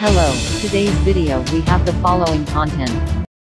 Hello, today's video we have the following content.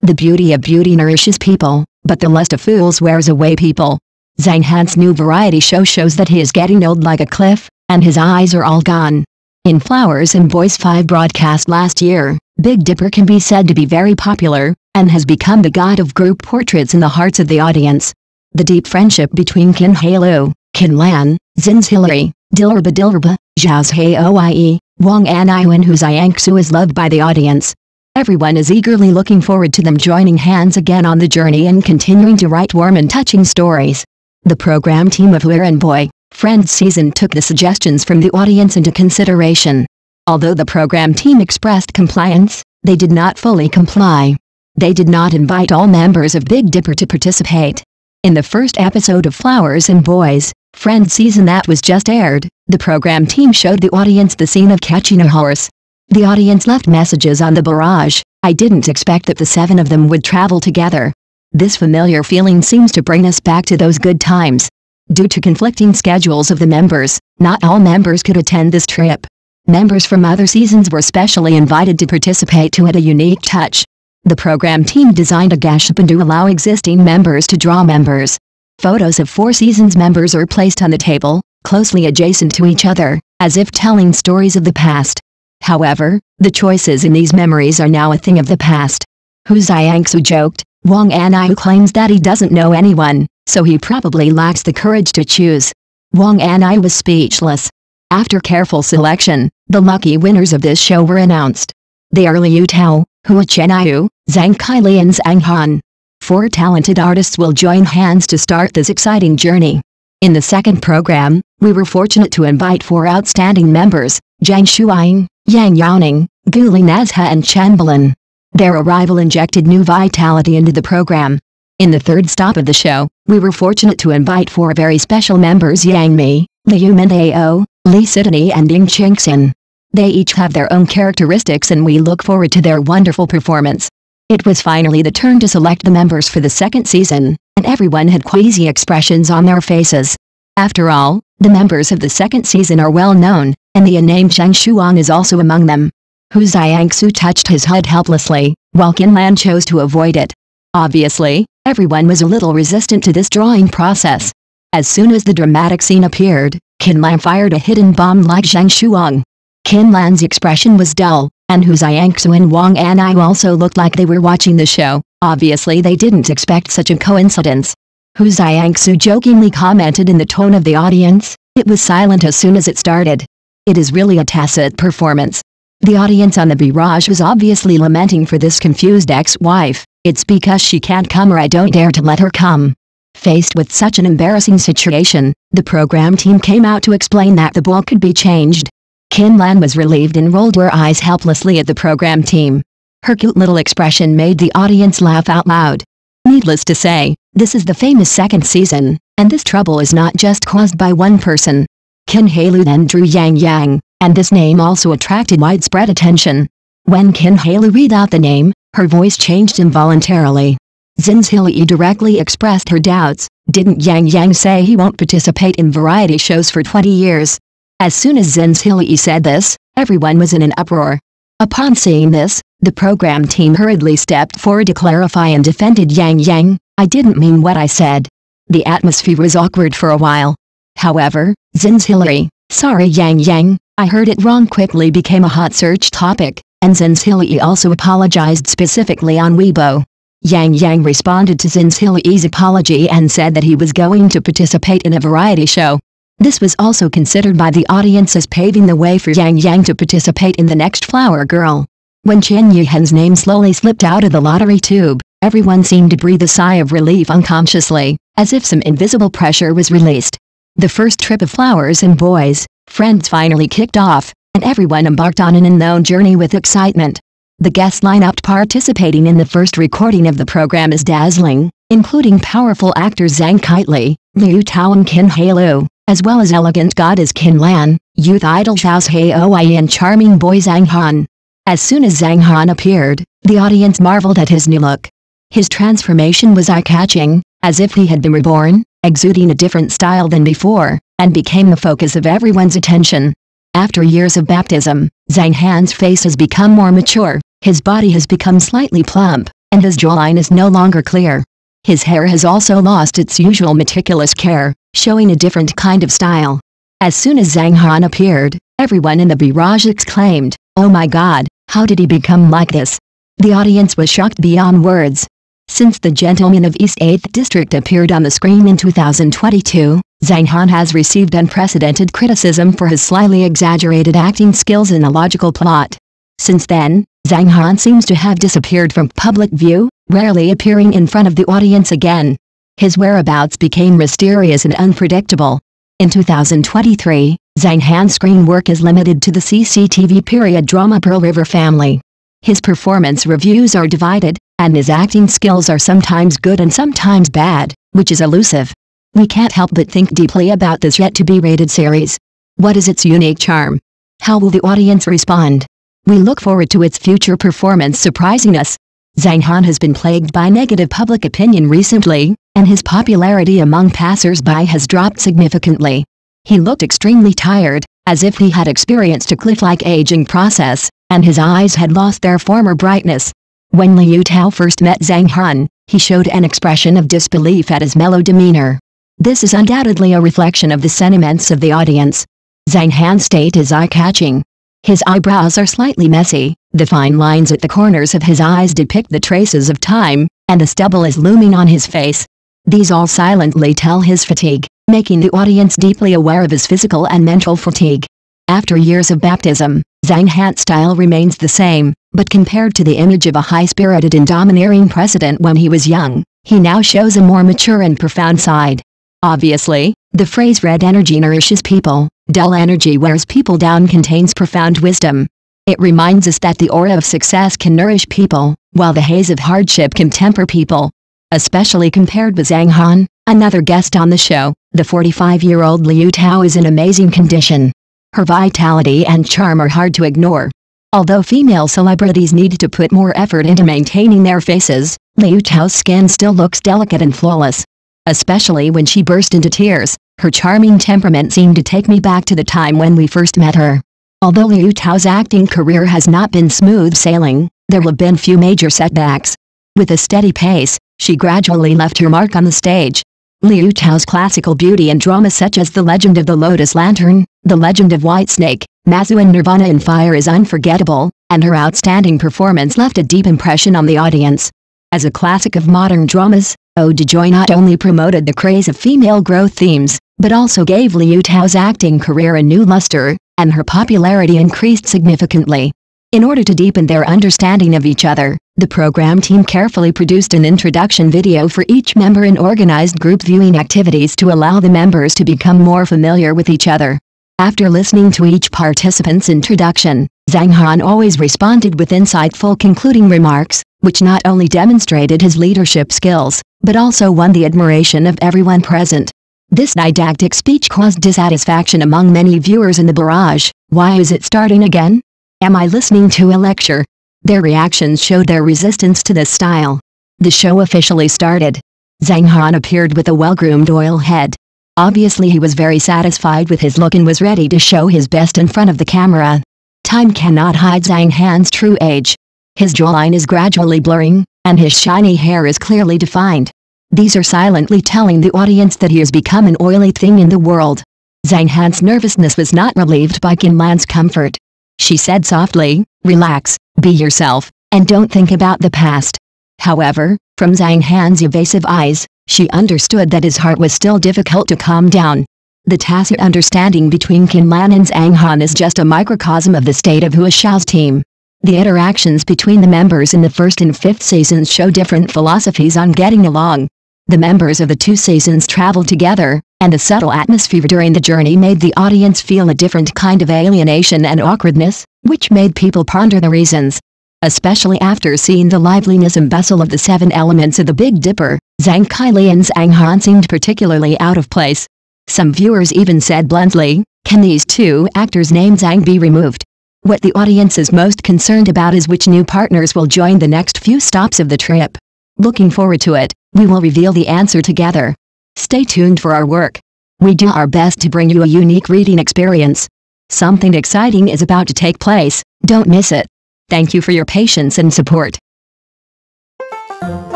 The beauty of beauty nourishes people, but the lust of fools wears away people. Zhang Han's new variety show shows that he is getting old like a cliff, and his eyes are all gone. In Flowers and Boys 5 broadcast last year, Big Dipper can be said to be very popular, and has become the god of group portraits in the hearts of the audience. The deep friendship between Kin Halo, Kin Lan, Zins Hillary, Dilraba Dilraba, Zhao's Haoie, Wang Anai and Hu Xiangsu is loved by the audience. Everyone is eagerly looking forward to them joining hands again on the journey and continuing to write warm and touching stories. The program team of Weir and Boy, Friends season took the suggestions from the audience into consideration. Although the program team expressed compliance, they did not fully comply. They did not invite all members of Big Dipper to participate. In the first episode of Flowers and Boys, Friends season that was just aired, the program team showed the audience the scene of catching a horse. The audience left messages on the barrage, I didn't expect that the seven of them would travel together. This familiar feeling seems to bring us back to those good times. Due to conflicting schedules of the members, not all members could attend this trip. Members from other seasons were specially invited to participate to add a unique touch. The program team designed a gashapon to allow existing members to draw members. Photos of four seasons members are placed on the table, closely adjacent to each other, as if telling stories of the past. However, the choices in these memories are now a thing of the past. Hu Xiangsu joked, Wang Anai claims that he doesn't know anyone, so he probably lacks the courage to choose. Wang Anai was speechless. After careful selection, the lucky winners of this show were announced. They are Liu Tao, Hua Chenyu, Zhang Kaili and Zhang Han. Four talented artists will join hands to start this exciting journey. In the second program, we were fortunate to invite four outstanding members, Zhang Shuang, Yang Yaoning, Guli Nazha and Chen Bolin. Their arrival injected new vitality into the program. In the third stop of the show, we were fortunate to invite four very special members Yang Mi, Liu Minao, Li Sidney and Ying Qingxin. They each have their own characteristics and we look forward to their wonderful performance. It was finally the turn to select the members for the second season, and everyone had queasy expressions on their faces. After all, the members of the second season are well known, and the unnamed Zhang Shuang is also among them. Hu Xiangsu touched his head helplessly, while Lan chose to avoid it. Obviously, everyone was a little resistant to this drawing process. As soon as the dramatic scene appeared, Lan fired a hidden bomb like Zhang Shuang. Lan's expression was dull, and Hu Xiangsu and Wang Anai also looked like they were watching the show. Obviously they didn't expect such a coincidence. Hu Xiangsu jokingly commented in the tone of the audience, it was silent as soon as it started. It is really a tacit performance. The audience on the barrage was obviously lamenting for this confused ex-wife, it's because she can't come or I don't dare to let her come. Faced with such an embarrassing situation, the program team came out to explain that the ball could be changed. Kin Lan was relieved and rolled her eyes helplessly at the program team. Her cute little expression made the audience laugh out loud. Needless to say, this is the famous second season, and this trouble is not just caused by one person. Kin Halu then drew Yang Yang, and this name also attracted widespread attention. When Kin Halu read out the name, her voice changed involuntarily. Zinzhili directly expressed her doubts, didn't Yang Yang say he won't participate in variety shows for 20 years? As soon as Zinzhili said this, everyone was in an uproar. Upon seeing this, the program team hurriedly stepped forward to clarify and defended Yang Yang, I didn't mean what I said. The atmosphere was awkward for a while. However, Zinzhili, sorry Yang Yang, I heard it wrong quickly became a hot search topic, and Zinzhili also apologized specifically on Weibo. Yang Yang responded to Zinzhili's apology and said that he was going to participate in a variety show. This was also considered by the audience as paving the way for Yang Yang to participate in the next Flower Girl. When Chen Yuhen's name slowly slipped out of the lottery tube, everyone seemed to breathe a sigh of relief unconsciously, as if some invisible pressure was released. The first trip of Flowers and Boys, Friends finally kicked off, and everyone embarked on an unknown journey with excitement. The guest lineup participating in the first recording of the program is dazzling, including powerful actors Zhang Kaili, Liu Tao and Kin Halo as well as elegant goddess Kin Lan, youth idol Xiao's Haoai and charming boy Zhang Han. As soon as Zhang Han appeared, the audience marveled at his new look. His transformation was eye-catching, as if he had been reborn, exuding a different style than before, and became the focus of everyone's attention. After years of baptism, Zhang Han's face has become more mature, his body has become slightly plump, and his jawline is no longer clear. His hair has also lost its usual meticulous care, showing a different kind of style. As soon as Zhang Han appeared, everyone in the barrage exclaimed, Oh my god, how did he become like this? The audience was shocked beyond words. Since the Gentleman of East 8th District appeared on the screen in 2022, Zhang Han has received unprecedented criticism for his slightly exaggerated acting skills in a logical plot. Since then, Zhang Han seems to have disappeared from public view, rarely appearing in front of the audience again. His whereabouts became mysterious and unpredictable. In 2023, Zhang Han's screen work is limited to the CCTV period drama Pearl River Family. His performance reviews are divided, and his acting skills are sometimes good and sometimes bad, which is elusive. We can't help but think deeply about this yet-to-be-rated series. What is its unique charm? How will the audience respond? We look forward to its future performance surprising us. Zhang Han has been plagued by negative public opinion recently, and his popularity among passers-by has dropped significantly. He looked extremely tired, as if he had experienced a cliff-like aging process, and his eyes had lost their former brightness. When Liu Tao first met Zhang Han, he showed an expression of disbelief at his mellow demeanor. This is undoubtedly a reflection of the sentiments of the audience. Zhang Han's state is eye-catching. His eyebrows are slightly messy, the fine lines at the corners of his eyes depict the traces of time, and the stubble is looming on his face. These all silently tell his fatigue, making the audience deeply aware of his physical and mental fatigue. After years of baptism, Zhang Han's style remains the same, but compared to the image of a high-spirited and domineering president when he was young, he now shows a more mature and profound side. Obviously, the phrase red energy nourishes people, dull energy wears people down contains profound wisdom. It reminds us that the aura of success can nourish people, while the haze of hardship can temper people. Especially compared with Zhang Han, another guest on the show, the 45-year-old Liu Tao is in amazing condition. Her vitality and charm are hard to ignore. Although female celebrities need to put more effort into maintaining their faces, Liu Tao's skin still looks delicate and flawless especially when she burst into tears. Her charming temperament seemed to take me back to the time when we first met her. Although Liu Tao's acting career has not been smooth sailing, there have been few major setbacks. With a steady pace, she gradually left her mark on the stage. Liu Tao's classical beauty in dramas such as The Legend of the Lotus Lantern, The Legend of Whitesnake, Mazu and Nirvana in Fire is unforgettable, and her outstanding performance left a deep impression on the audience. As a classic of modern dramas, To not only promoted the craze of female growth themes, but also gave Liu Tao's acting career a new luster, and her popularity increased significantly. In order to deepen their understanding of each other, the program team carefully produced an introduction video for each member and organized group viewing activities to allow the members to become more familiar with each other. After listening to each participant's introduction, Zhang Han always responded with insightful concluding remarks, which not only demonstrated his leadership skills, but also won the admiration of everyone present. This didactic speech caused dissatisfaction among many viewers in the barrage. Why is it starting again? Am I listening to a lecture? Their reactions showed their resistance to this style. The show officially started. Zhang Han appeared with a well-groomed oil head. Obviously he was very satisfied with his look and was ready to show his best in front of the camera. Time cannot hide Zhang Han's true age. His jawline is gradually blurring, and his shiny hair is clearly defined. These are silently telling the audience that he has become an oily thing in the world. Zhang Han's nervousness was not relieved by Kim Lan's comfort. She said softly, relax, be yourself, and don't think about the past. However, from Zhang Han's evasive eyes, she understood that his heart was still difficult to calm down. The tacit understanding between Kim Lan and Zhang Han is just a microcosm of the state of Hua Xiao's team. The interactions between the members in the first and fifth seasons show different philosophies on getting along. The members of the two seasons traveled together, and the subtle atmosphere during the journey made the audience feel a different kind of alienation and awkwardness, which made people ponder the reasons. Especially after seeing the liveliness and bustle of the seven elements of the Big Dipper, Zhang Kaili and Zhang Han seemed particularly out of place. Some viewers even said bluntly, can these two actors named Zhang be removed? What the audience is most concerned about is which new partners will join the next few stops of the trip. Looking forward to it, we will reveal the answer together. Stay tuned for our work. We do our best to bring you a unique reading experience. Something exciting is about to take place, don't miss it. Thank you for your patience and support.